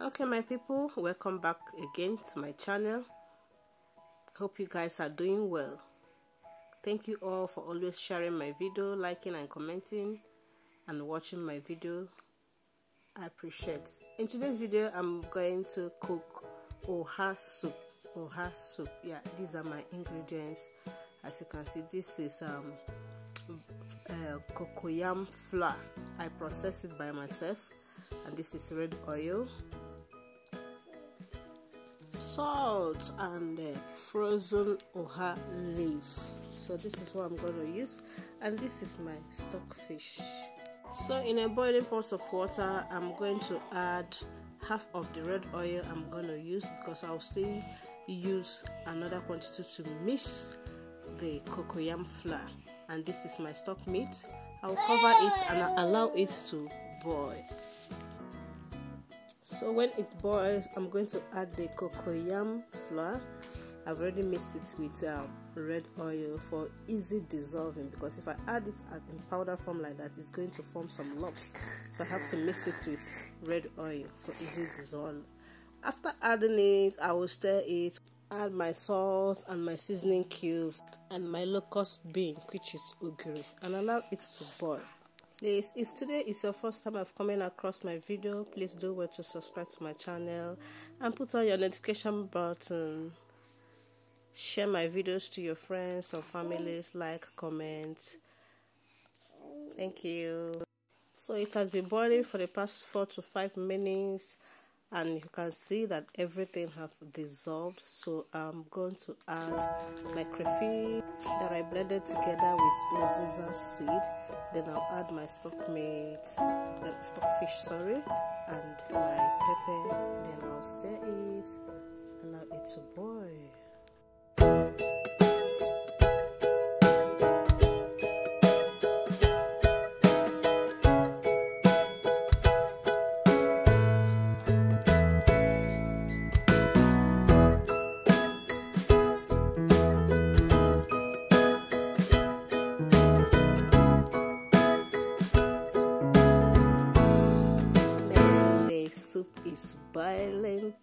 okay my people welcome back again to my channel. Hope you guys are doing well. Thank you all for always sharing my video liking and commenting and watching my video. I appreciate. In today's video i'm going to cook oha soup. Oha soup. Yeah these are my ingredients. As you can see this is um uh, cocoyam flour. I process it by myself and this is red oil salt and uh, frozen oha leaf. So this is what i'm going to use and this is my stockfish. So in a boiling pot of water i'm going to add half of the red oil i'm going to use because i'll still use another quantity to mix the cocoyam flour. And this is my stock meat. I'll cover it and I'll allow it to boil so when it boils i'm going to add the cocoyam flour. I've already mixed it with um, red oil for easy dissolving because if i add it in powder form like that it's going to form some lumps. So i have to mix it with red oil for easy dissolve. After adding it i will stir it. Add my salt and my seasoning cubes and my locust bean which is ugiri and allow it to boil please if today is your first time of coming across my video please do well to subscribe to my channel and put on your notification button. Share my videos to your friends or families like comment. Thank you. So it has been boiling for the past four to five minutes and you can see that everything have dissolved. So i'm going to add my crayfish that i blended together with uziza seed. Then i'll add my stock meat then uh, stock fish sorry and my pepper. Then i'll stir it allow it to boil soup is boiling.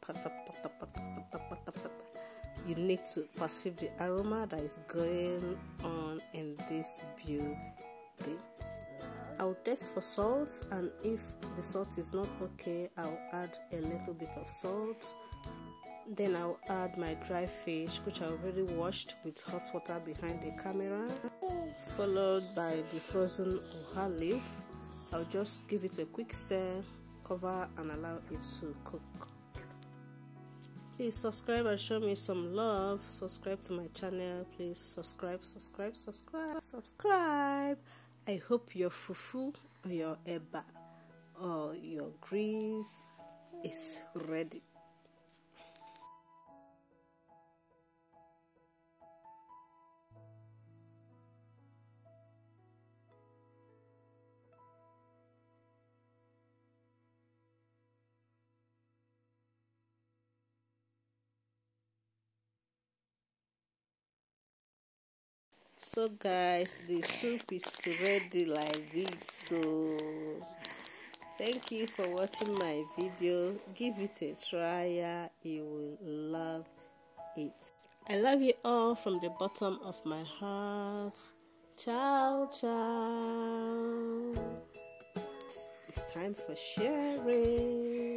You need to perceive the aroma that is going on in this beauty. I'll test for salt, and if the salt is not okay, I'll add a little bit of salt. Then I'll add my dry fish, which I already washed with hot water behind the camera, followed by the frozen oha leaf. I'll just give it a quick stir cover and allow it to cook. Please subscribe and show me some love. Subscribe to my channel. Please subscribe subscribe subscribe subscribe. I hope your fufu or your eba or your grease is ready so guys the soup is ready like this so thank you for watching my video. Give it a try you will love it. I love you all from the bottom of my heart. Ciao ciao. It's time for sharing